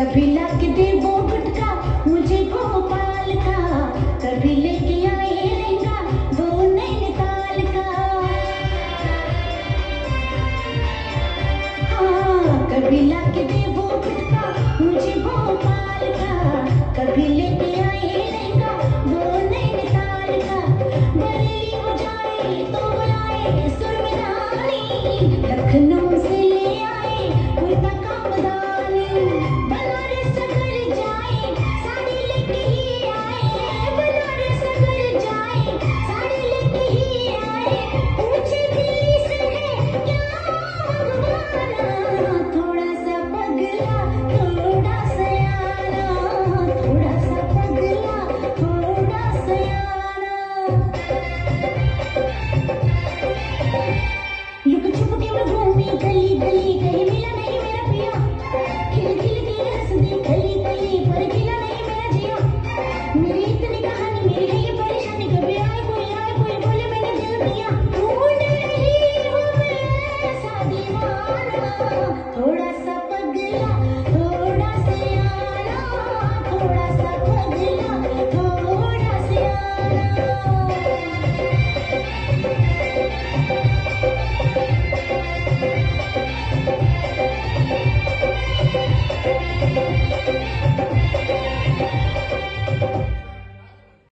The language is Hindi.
कभी ला के दे वो गुटका, मुझे गोपाल का कभी लेके आए लहंगा, वो नैनताल का हाँ कभी ला दे वो गुटका, मुझे गोपाल का कभी लेके आए लहंगा, वो नैनताल का बरेली हो जाए तो बुलाए सुरमदानी।